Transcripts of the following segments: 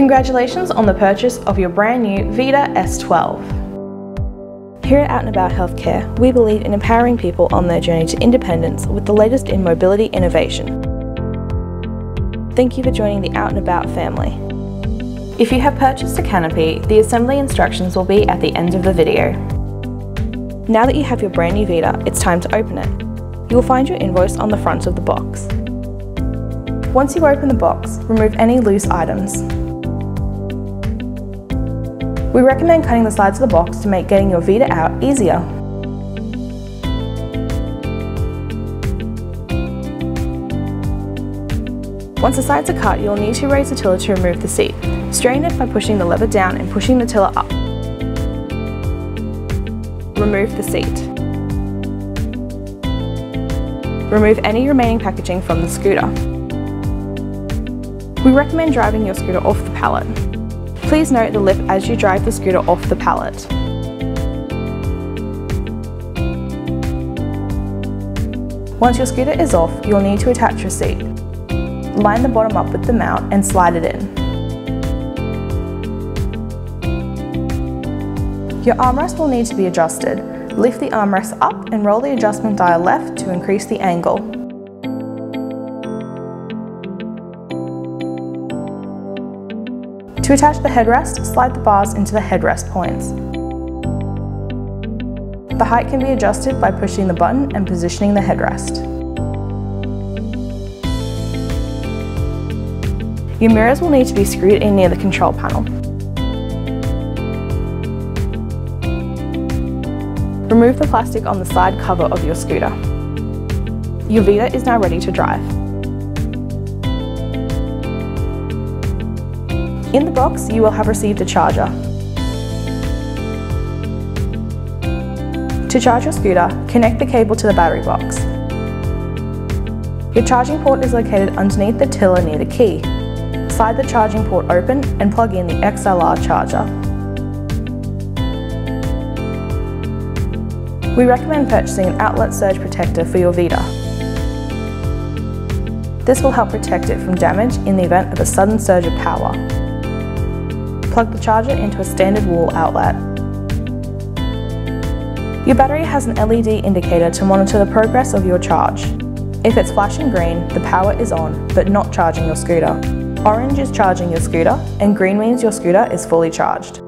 Congratulations on the purchase of your brand new Vita S12. Here at Out and About Healthcare, we believe in empowering people on their journey to independence with the latest in mobility innovation. Thank you for joining the Out and About family. If you have purchased a canopy, the assembly instructions will be at the end of the video. Now that you have your brand new Vita, it's time to open it. You will find your invoice on the front of the box. Once you open the box, remove any loose items. We recommend cutting the sides of the box to make getting your Vita out easier. Once the sides are cut, you'll need to raise the tiller to remove the seat. Straighten it by pushing the lever down and pushing the tiller up. Remove the seat. Remove any remaining packaging from the scooter. We recommend driving your scooter off the pallet. Please note the lip as you drive the scooter off the pallet. Once your scooter is off, you'll need to attach your seat. Line the bottom up with the mount and slide it in. Your armrest will need to be adjusted. Lift the armrest up and roll the adjustment dial left to increase the angle. To attach the headrest, slide the bars into the headrest points. The height can be adjusted by pushing the button and positioning the headrest. Your mirrors will need to be screwed in near the control panel. Remove the plastic on the side cover of your scooter. Your Vita is now ready to drive. In the box, you will have received a charger. To charge your scooter, connect the cable to the battery box. Your charging port is located underneath the tiller near the key. Slide the charging port open and plug in the XLR charger. We recommend purchasing an outlet surge protector for your Vita. This will help protect it from damage in the event of a sudden surge of power. Plug the charger into a standard wall outlet. Your battery has an LED indicator to monitor the progress of your charge. If it's flashing green, the power is on, but not charging your scooter. Orange is charging your scooter, and green means your scooter is fully charged.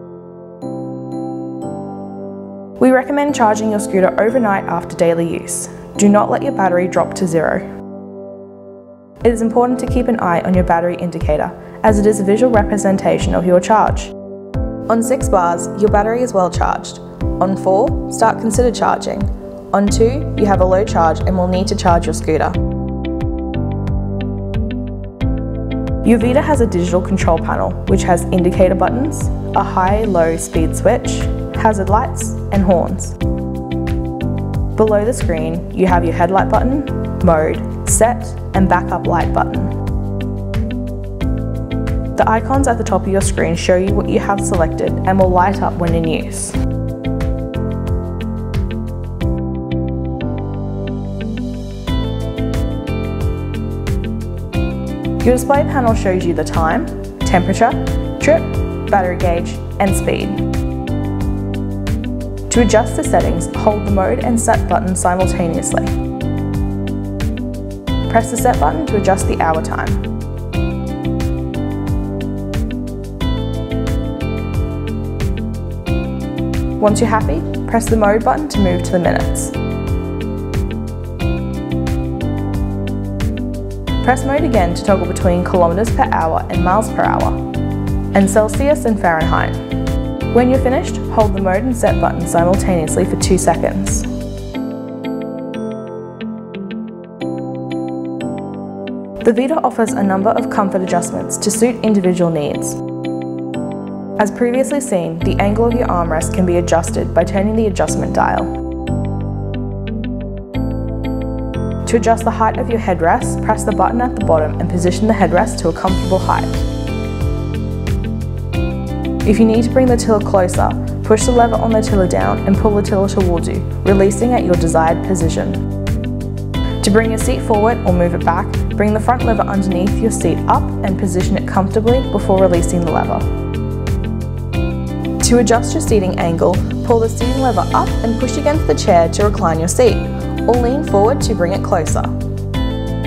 We recommend charging your scooter overnight after daily use. Do not let your battery drop to zero. It is important to keep an eye on your battery indicator as it is a visual representation of your charge. On 6 bars, your battery is well charged. On 4, start consider charging. On 2, you have a low charge and will need to charge your scooter. Your Vita has a digital control panel which has indicator buttons, a high-low speed switch, hazard lights and horns. Below the screen, you have your headlight button, mode, set and backup light button. The icons at the top of your screen show you what you have selected and will light up when in use. Your display panel shows you the time, temperature, trip, battery gauge and speed. To adjust the settings, hold the mode and set button simultaneously. Press the set button to adjust the hour time. Once you're happy, press the mode button to move to the minutes. Press mode again to toggle between kilometres per hour and miles per hour, and Celsius and Fahrenheit. When you're finished, hold the mode and set button simultaneously for 2 seconds. The Vita offers a number of comfort adjustments to suit individual needs. As previously seen, the angle of your armrest can be adjusted by turning the adjustment dial. To adjust the height of your headrest, press the button at the bottom and position the headrest to a comfortable height. If you need to bring the tiller closer, push the lever on the tiller down and pull the tiller towards you, releasing at your desired position. To bring your seat forward or move it back, bring the front lever underneath your seat up and position it comfortably before releasing the lever. To adjust your seating angle, pull the seating lever up and push against the chair to recline your seat, or lean forward to bring it closer.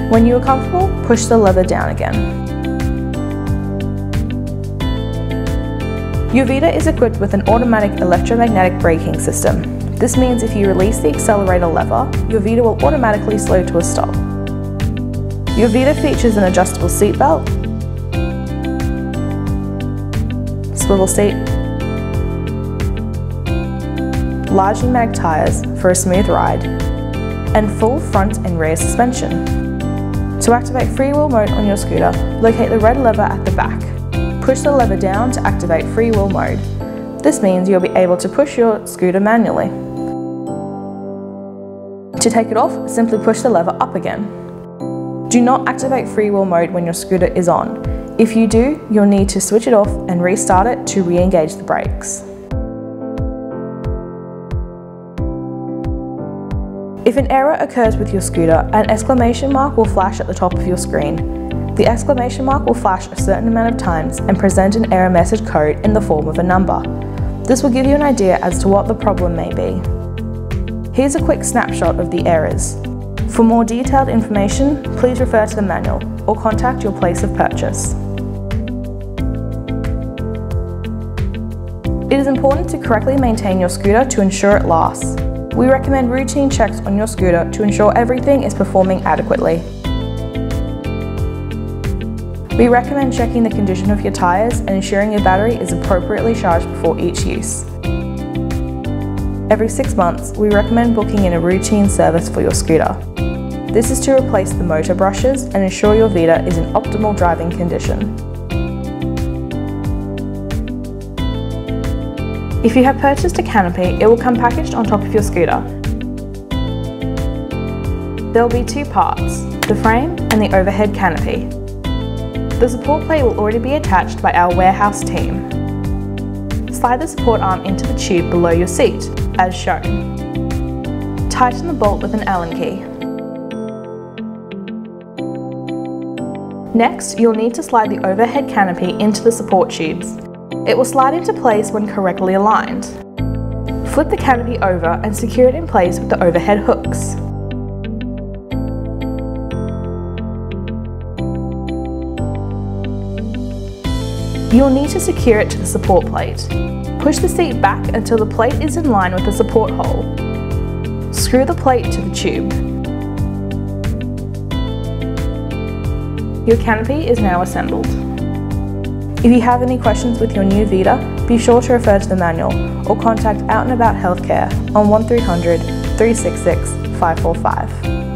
When you are comfortable, push the lever down again. Your Vita is equipped with an automatic electromagnetic braking system. This means if you release the accelerator lever, your Vita will automatically slow to a stop. Your Vita features an adjustable seat belt, swivel seat, large mag tyres for a smooth ride, and full front and rear suspension. To activate freewheel mode on your scooter, locate the red lever at the back. Push the lever down to activate freewheel mode. This means you'll be able to push your scooter manually. To take it off, simply push the lever up again. Do not activate freewheel mode when your scooter is on. If you do, you'll need to switch it off and restart it to re-engage the brakes. If an error occurs with your scooter, an exclamation mark will flash at the top of your screen. The exclamation mark will flash a certain amount of times and present an error message code in the form of a number. This will give you an idea as to what the problem may be. Here's a quick snapshot of the errors. For more detailed information, please refer to the manual or contact your place of purchase. It is important to correctly maintain your scooter to ensure it lasts. We recommend routine checks on your scooter to ensure everything is performing adequately. We recommend checking the condition of your tyres and ensuring your battery is appropriately charged before each use. Every six months, we recommend booking in a routine service for your scooter. This is to replace the motor brushes and ensure your Vita is in optimal driving condition. If you have purchased a canopy, it will come packaged on top of your scooter. There will be two parts, the frame and the overhead canopy. The support plate will already be attached by our warehouse team. Slide the support arm into the tube below your seat, as shown. Tighten the bolt with an Allen key. Next, you'll need to slide the overhead canopy into the support tubes. It will slide into place when correctly aligned. Flip the canopy over and secure it in place with the overhead hooks. You'll need to secure it to the support plate. Push the seat back until the plate is in line with the support hole. Screw the plate to the tube. Your canopy is now assembled. If you have any questions with your new Vita, be sure to refer to the manual or contact Out and About Healthcare on 1300 366 545.